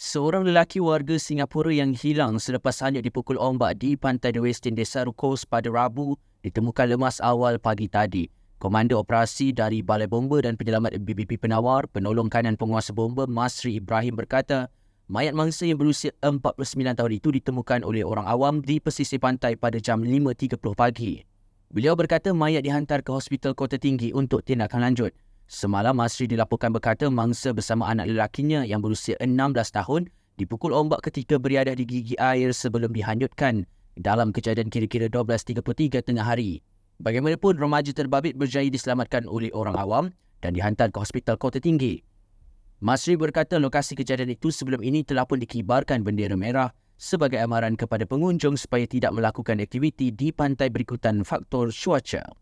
Seorang lelaki warga Singapura yang hilang selepas hanyut dipukul ombak di pantai The Westin Desa Rukos pada Rabu ditemukan lemas awal pagi tadi. Komander Operasi dari Balai Bomba dan Penyelamat BBP Penawar, penolong kanan penguasa bomba Masri Ibrahim berkata, mayat mangsa yang berusia 49 tahun itu ditemukan oleh orang awam di pesisir pantai pada jam 5.30 pagi. Beliau berkata mayat dihantar ke Hospital Kota Tinggi untuk tindakan lanjut. Semalam Masri dilaporkan berkata mangsa bersama anak lelakinya yang berusia 16 tahun dipukul ombak ketika berada di gigi air sebelum dihanyutkan dalam kejadian kira-kira 12.33 tengah hari. Bagaimanapun, remaja terbabit berjaya diselamatkan oleh orang awam dan dihantar ke Hospital Kota Tinggi. Masri berkata lokasi kejadian itu sebelum ini telah pun dikibarkan bendera merah sebagai amaran kepada pengunjung supaya tidak melakukan aktiviti di pantai berikutan faktor cuaca.